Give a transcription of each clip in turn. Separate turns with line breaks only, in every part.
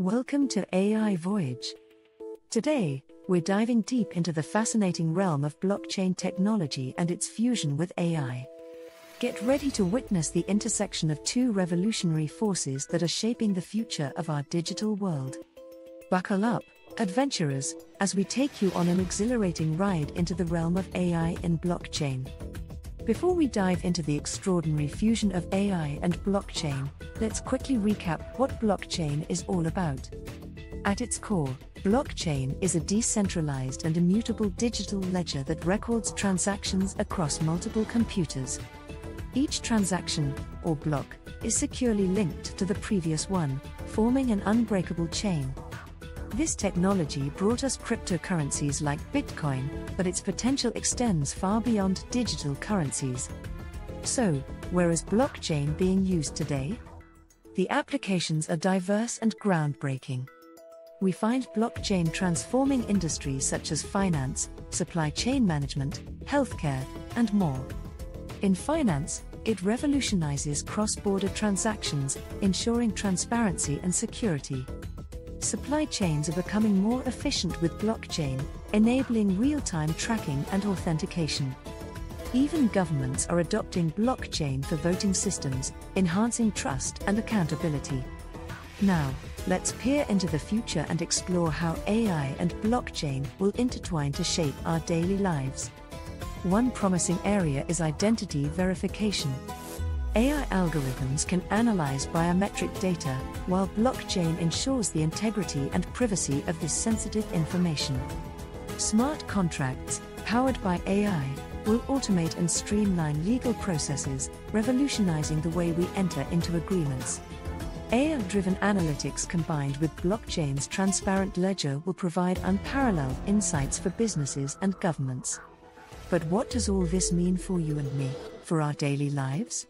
Welcome to AI Voyage. Today, we're diving deep into the fascinating realm of blockchain technology and its fusion with AI. Get ready to witness the intersection of two revolutionary forces that are shaping the future of our digital world. Buckle up, adventurers, as we take you on an exhilarating ride into the realm of AI and blockchain. Before we dive into the extraordinary fusion of AI and blockchain, let's quickly recap what blockchain is all about. At its core, blockchain is a decentralized and immutable digital ledger that records transactions across multiple computers. Each transaction, or block, is securely linked to the previous one, forming an unbreakable chain. This technology brought us cryptocurrencies like Bitcoin, but its potential extends far beyond digital currencies. So, where is blockchain being used today? The applications are diverse and groundbreaking. We find blockchain transforming industries such as finance, supply chain management, healthcare, and more. In finance, it revolutionizes cross border transactions, ensuring transparency and security. Supply chains are becoming more efficient with blockchain, enabling real time tracking and authentication. Even governments are adopting blockchain for voting systems, enhancing trust and accountability. Now, let's peer into the future and explore how AI and blockchain will intertwine to shape our daily lives. One promising area is identity verification. AI algorithms can analyze biometric data, while blockchain ensures the integrity and privacy of this sensitive information. Smart contracts, powered by AI, will automate and streamline legal processes, revolutionizing the way we enter into agreements. AI driven analytics combined with blockchain's transparent ledger will provide unparalleled insights for businesses and governments. But what does all this mean for you and me, for our daily lives?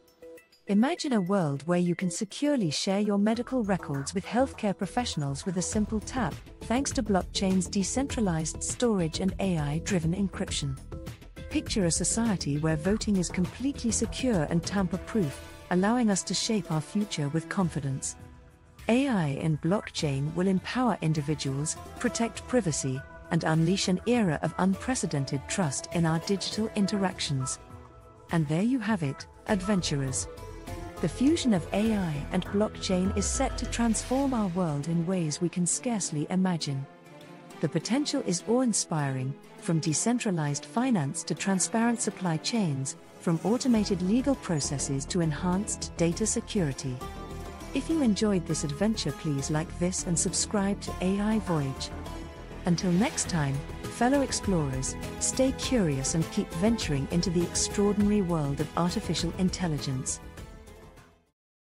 Imagine a world where you can securely share your medical records with healthcare professionals with a simple tap, thanks to blockchain's decentralized storage and AI driven encryption. Picture a society where voting is completely secure and tamper proof, allowing us to shape our future with confidence. AI and blockchain will empower individuals, protect privacy, and unleash an era of unprecedented trust in our digital interactions. And there you have it, adventurers. The fusion of AI and blockchain is set to transform our world in ways we can scarcely imagine. The potential is awe inspiring, from decentralized finance to transparent supply chains, from automated legal processes to enhanced data security. If you enjoyed this adventure, please like this and subscribe to AI Voyage. Until next time, fellow explorers, stay curious and keep venturing into the extraordinary world of artificial intelligence.